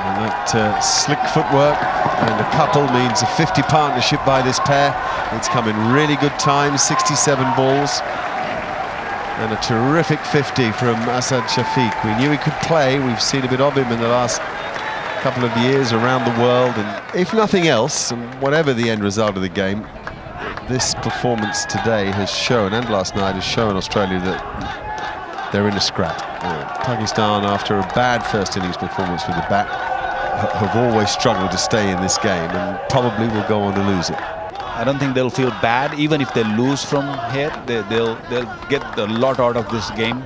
And that uh, slick footwork and a couple means a 50 partnership by this pair. It's come in really good time, 67 balls. And a terrific 50 from Asad Shafiq. We knew he could play. We've seen a bit of him in the last couple of years around the world. And if nothing else, and whatever the end result of the game, this performance today has shown, and last night has shown Australia that they're in a scrap. Uh, Pakistan, after a bad first innings performance with the bat, have always struggled to stay in this game and probably will go on to lose it. I don't think they'll feel bad even if they lose from here. They, they'll they'll get a lot out of this game.